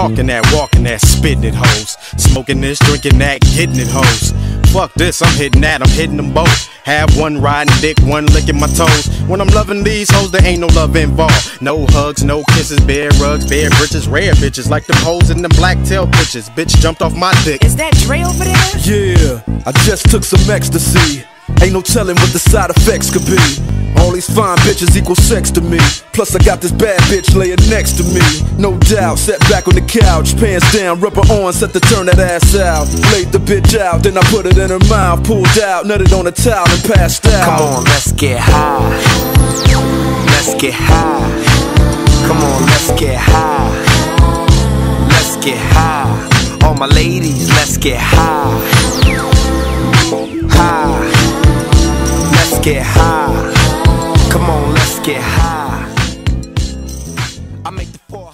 Talking that, walking that, spitting it, hoes. Smoking this, drinking that, getting it, hoes. Fuck this, I'm hitting that, I'm hitting them both. Have one riding dick, one licking my toes. When I'm loving these hoes, there ain't no love involved. No hugs, no kisses, bare rugs, bare britches, rare bitches. Like them hoes in them black tail bitches. Bitch jumped off my dick. Is that Dre over there? Yeah, I just took some ecstasy. Ain't no telling what the side effects could be. All these fine bitches equal sex to me. Plus, I got this bad bitch laying next to me. No doubt, sat back on the couch, pants down, rubber on, set to turn that ass out. Laid the bitch out, then I put it in her mouth, pulled out, nutted on a towel, and passed out. Come on, let's get high. Let's get high. Come on, let's get high. Let's get high. All my ladies, let's get high. High. Let's get high. I make the four